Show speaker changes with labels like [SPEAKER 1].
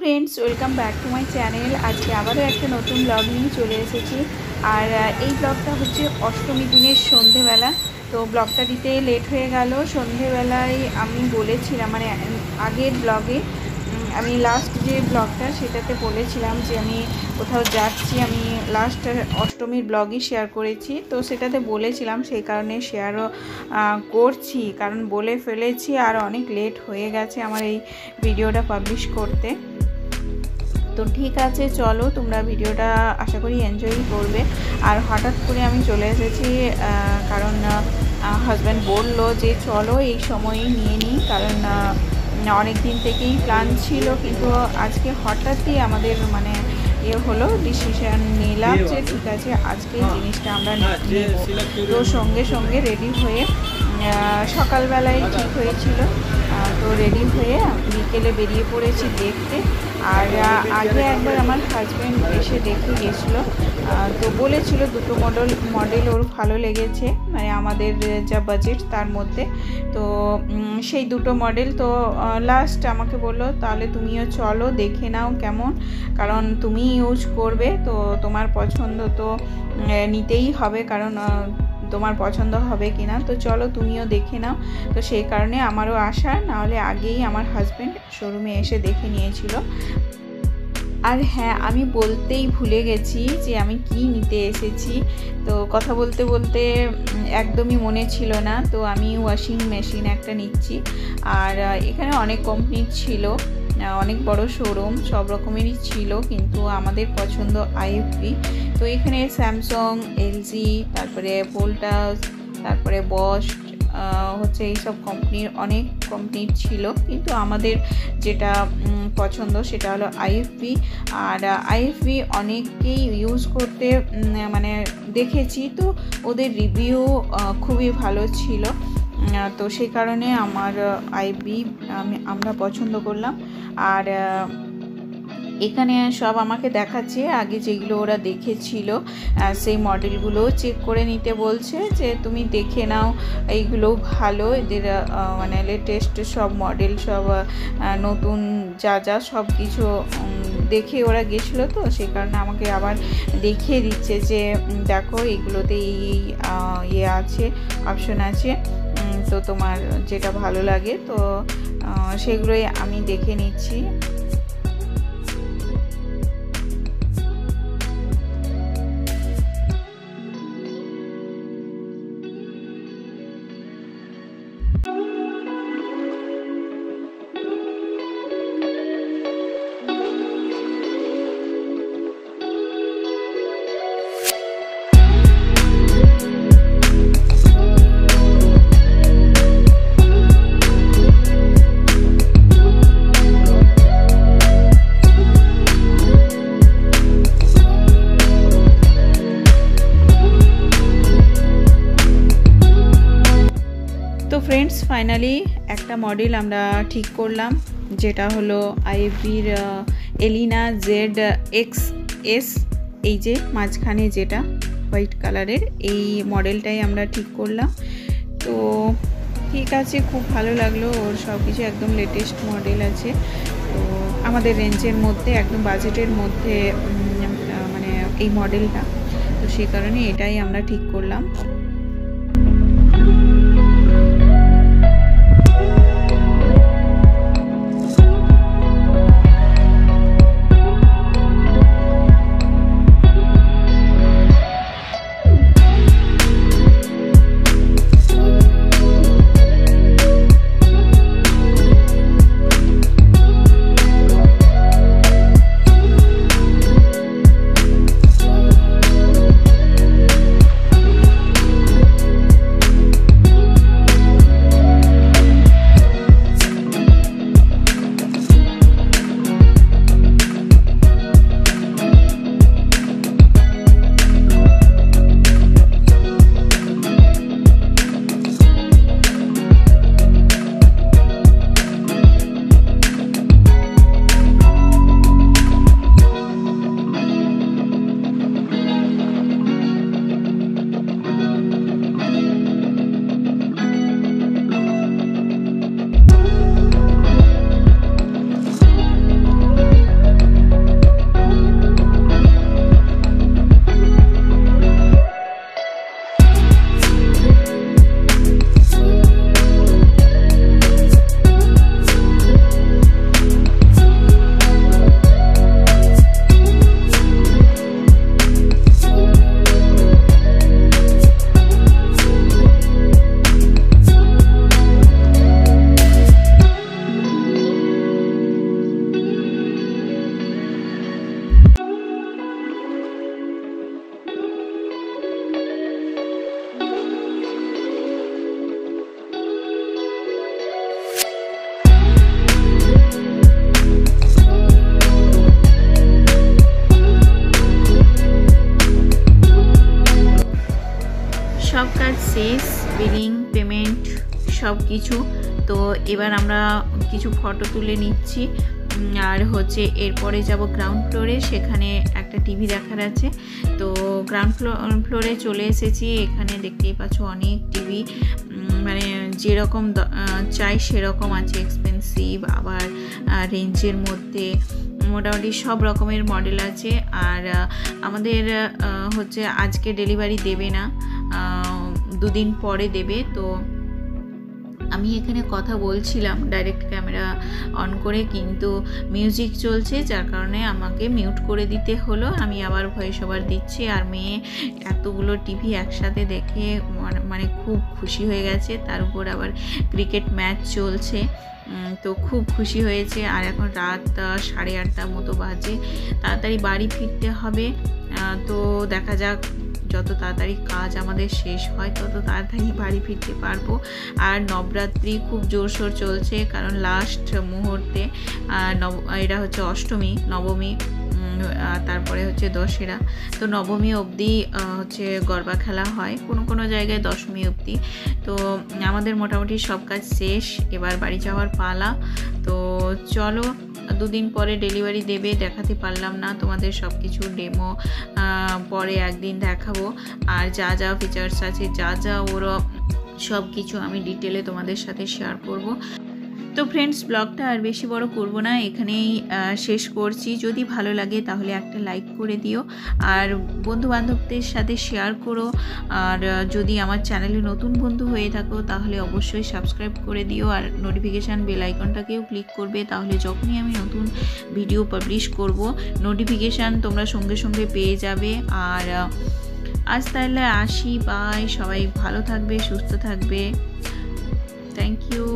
[SPEAKER 1] Friends welcome back to my channel আজকে আবারও একটা নতুন ব্লগ নিয়ে চলে এসেছি। আর এই ব্লগটা হচ্ছে অষ্টমী দিনের সন্ধেবেলা। তো ব্লগটা দিতে লেট হয়ে গেল। সন্ধেবেলায় আমি বলেছিলাম মানে আগের ব্লগে আমি লাস্ট যে ব্লগটা সেটাতে বলেছিলাম যে আমি কোথাও যাচ্ছি। আমি লাস্ট অষ্টমীর ব্লগই শেয়ার করেছি। তো সেটাতে বলেছিলাম, সেই কারণে শেয়ারও করছি। কারণ বলে ফেলেছি, আর অনেক লেট হয়ে গেছে আমার এই ভিডিওটা পাবলিশ করতে। তো ঠিক আছে, চলো, তোমরা ভিডিওটা আশা করি এনজয়ই করবে। আর হঠাৎ করে আমি চলে এসেছি কারণ হাজব্যান্ড বলল যে চলো এই সময়ই নিয়ে নিই, কারণ অনেক দিন থেকেই প্ল্যান ছিল, কিন্তু আজকে হঠাৎই আমাদের মানে ইয়ে হলো ডিসিশন নিলাম যে ঠিক আছে আজকে জিনিসটা আমরা নেব। তো সঙ্গে সঙ্গে রেডি হয়ে সকালবেলায় ঠিক হয়েছিল। তো রেডি হয়ে বিকেলে বেরিয়ে পড়েছি দেখতে। আর আগে একবার আমার হাজব্যান্ড এসে দেখে গেছিল। তো বলেছিল দুটো মডেল মডেল ওর ভালো লেগেছে মানে আমাদের যা বাজেট তার মধ্যে। তো সেই দুটো মডেল তো লাস্ট আমাকে বলল, তাহলে তুমিও চলো, দেখে নাও কেমন। কারণ তুমি ইউজ করবে, তো তোমার পছন্দ তো নিতেই হবে। কারণ তোমার পছন্দ হবে কি না তো চলো তুমিও দেখে নাও। তো সেই কারণে আমারও আশা, নাহলে আগেই আমার হাজব্যান্ড শোরুমে এসে দেখে নিয়েছিল। আর হ্যাঁ আমি বলতেই ভুলে গেছি যে আমি কি নিতে এসেছি। তো কথা বলতে বলতে একদমই মনে ছিল না, তো আমি ওয়াশিং মেশিন একটা নিচ্ছি। আর এখানে অনেক কোম্পানির ছিল। অনেক বড় শোরুম সব রকমেরই ছিল, কিন্তু আমাদের পছন্দ আইএফবি তো এখানে স্যামসং এলজি তারপরে ভোল্টাস তারপরে বস হচ্ছে এইসব কোম্পানির অনেক কোম্পানির ছিল। কিন্তু আমাদের যেটা পছন্দ সেটা হলো আইএফবি আর আইএফবি অনেককেই ইউজ করতে মানে দেখেছি, তো ওদের রিভিউ খুবই ভালো ছিল। তো সেই কারণে আমার আইবি, আমি, আমরা পছন্দ করলাম। আর এখানে সব আমাকে দেখাচ্ছে, আগে যেগুলো ওরা দেখেছিল সেই মডেলগুলো চেক করে নিতে বলছে যে তুমি দেখে নাও, এইগুলো ভালো, এদের মানে লেটেস্ট সব মডেল সব নতুন যা যা সব কিছু দেখে ওরা গেছিল তো, সেই কারণে আমাকে আবার দেখিয়ে দিচ্ছে যে দেখো এগুলোতে এই ইয়ে আছে অপশন আছে। তোমার যেটা ভালো লাগে তো সেগুলোই আমি দেখে নিচ্ছি। ফ্রেন্ডস ফাইনালি একটা মডেল আমরা ঠিক করলাম, যেটা হলো আইভির এলিনা জেড এক্স এস, এই যে মাঝখানে যেটা হোয়াইট কালারের, এই মডেলটাই আমরা ঠিক করলাম। তো ঠিক আছে, খুব ভালো লাগল, ওর সব কিছু একদম লেটেস্ট মডেল আছে। তো আমাদের রেঞ্জের মধ্যে, একদম বাজেটের মধ্যে মানে এই মডেলটা তো সেই কারণে এটাই আমরা ঠিক করলাম। সব কিছু। তো এবার আমরা কিছু ফটো তুলে নিচ্ছি। আর হচ্ছে এরপরে যাব গ্রাউন্ড ফ্লোরে সেখানে একটা টিভি দেখার আছে। তো গ্রাউন্ড ফ্লোরে চলে এসেছি। এখানে দেখতেই পাচ্ছ অনেক টিভি মানে যেরকম চাই সেরকম আছে। এক্সপেন্সিভ আবার রেঞ্জের মধ্যে মোটামুটি সব রকমের মডেল আছে। আর আমাদের হচ্ছে আজকে ডেলিভারি দেবে না। দুদিন পরে দেবে। তো আমি এখানে কথা বলছিলাম ডাইরেক্ট ক্যামেরা অন করে, কিন্তু মিউজিক চলছে, যার কারণে আমাকে মিউট করে দিতে হলো। আমি আবার ভয়েস ওভার দিচ্ছি, আর মেয়ে এতগুলো টিভি একসাথে দেখে মানে- খুব খুশি হয়ে গেছে। তার উপর আবার ক্রিকেট ম্যাচ চলছে। তো খুব খুশি হয়েছে। আর এখন রাত সাড়ে আটটা মতো বাজে। তাড়াতাড়ি বাড়ি ফিরতে হবে। তো দেখা যাক যত তাড়াতাড়ি কাজ আমাদের শেষ হয়, তত তাড়াতাড়ি বাড়ি ফিরতে পারব। আর নবরাত্রি খুব জোরসোর চলছে, কারণ লাস্ট মুহূর্তে নব, এটা হচ্ছে অষ্টমী, নবমী তারপরে হচ্ছে দশেরা। তো নবমী অবধি হচ্ছে গরবা খেলা হয়, কোনো কোনো জায়গায় দশমী অবধি। তো আমাদের মোটামুটি সব কাজ শেষ, এবার বাড়ি যাওয়ার পালা। তো চলো দুদিন পরে ডেলিভারি দেবে দেখাতে পারলাম না। তোমাদের সব কিছু ডেমো পরে একদিন দেখাবো। আর যা যা ফিচার্স আছে, যা যা ওরা সব কিছু আমি ডিটেলে তোমাদের সাথে শেয়ার করব। তো ফ্রেন্ডস ব্লগটা আর বেশি বড় করব না, এখানেই শেষ করছি। যদি ভালো লাগে তাহলে একটা লাইক করে দিও, আর বন্ধু বান্ধবদের সাথে শেয়ার করো, আর যদি আমার চ্যানেলে নতুন বন্ধু হয়ে থাকো তাহলে অবশ্যই সাবস্ক্রাইব করে দিও, আর নোটিফিকেশান বেল আইকনটাকেও ক্লিক করবে, তাহলে যখনই আমি নতুন ভিডিও পাবলিশ করব নোটিফিকেশান তোমরা সঙ্গে সঙ্গে পেয়ে যাবে। আর আজ তাহলে আসি বাই সবাই ভালো থাকবে, সুস্থ থাকবে। Thank you